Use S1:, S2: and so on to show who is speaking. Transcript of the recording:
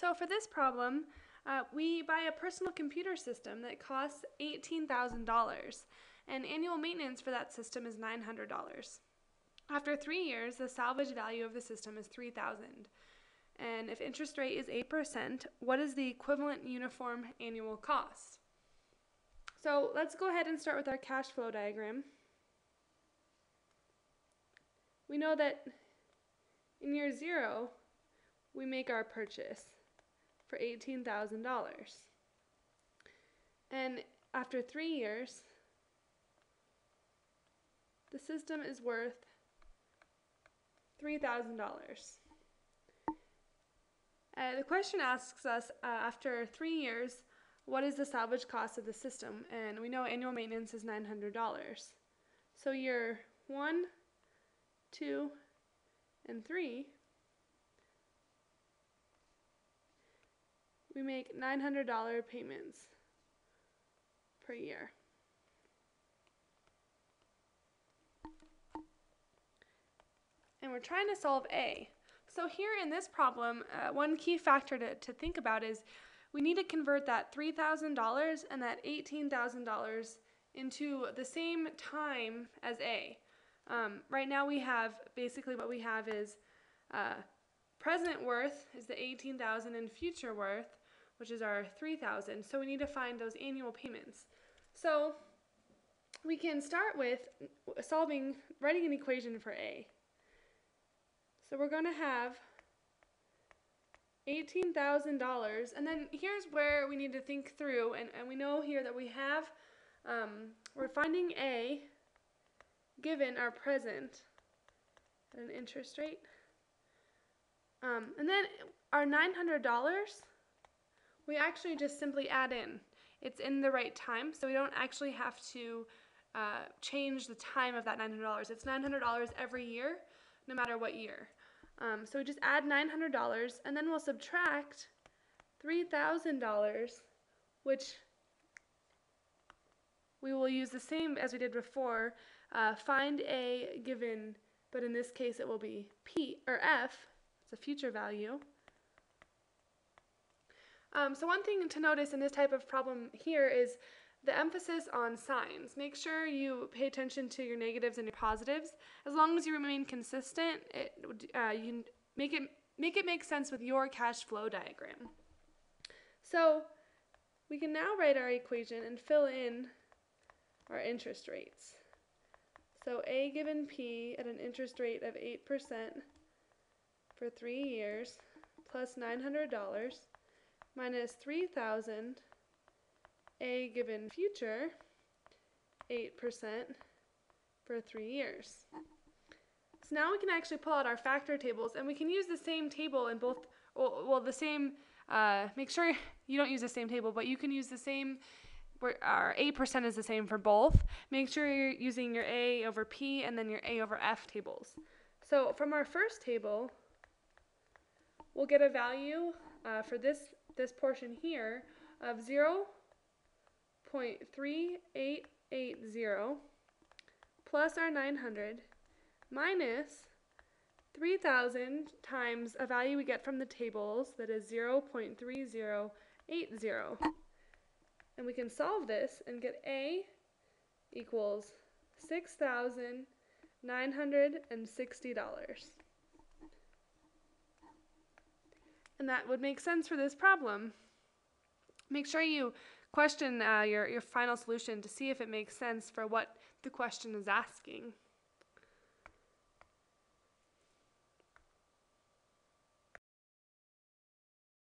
S1: So for this problem, uh, we buy a personal computer system that costs $18,000 and annual maintenance for that system is $900. After three years, the salvage value of the system is $3,000. And if interest rate is 8%, what is the equivalent uniform annual cost? So let's go ahead and start with our cash flow diagram. We know that in year zero, we make our purchase for $18,000. And after three years, the system is worth $3,000. Uh, the question asks us uh, after three years, what is the salvage cost of the system? And we know annual maintenance is $900. So year one, two, and three, we make $900 payments per year. And we're trying to solve A. So here in this problem, uh, one key factor to, to think about is we need to convert that $3,000 and that $18,000 into the same time as A. Um, right now we have, basically what we have is uh, present worth is the 18,000 and future worth, which is our 3,000. So we need to find those annual payments. So we can start with solving, writing an equation for A. So we're going to have $18,000 and then here's where we need to think through and, and we know here that we have, um, we're finding A given our present at an interest rate. Um, and then our $900, we actually just simply add in. It's in the right time, so we don't actually have to uh, change the time of that $900. It's $900 every year, no matter what year. Um, so we just add $900 and then we'll subtract $3,000, which we will use the same as we did before. Uh, find A given, but in this case it will be P or F, it's a future value. Um, so one thing to notice in this type of problem here is the emphasis on signs. Make sure you pay attention to your negatives and your positives. As long as you remain consistent, it, uh, you make it make it make sense with your cash flow diagram. So we can now write our equation and fill in our interest rates. So A given P at an interest rate of 8% for three years plus $900 minus 3000 a given future 8% for three years. So now we can actually pull out our factor tables and we can use the same table in both, well, well the same, uh, make sure you don't use the same table, but you can use the same, our 8% is the same for both. Make sure you're using your A over P and then your A over F tables. So from our first table, we'll get a value uh, for this, this portion here of 0 0.3880 plus our 900 minus 3000 times a value we get from the tables that is 0.3080. And we can solve this and get A equals $6,960. And that would make sense for this problem. Make sure you question uh, your, your final solution to see if it makes sense for what the question is asking.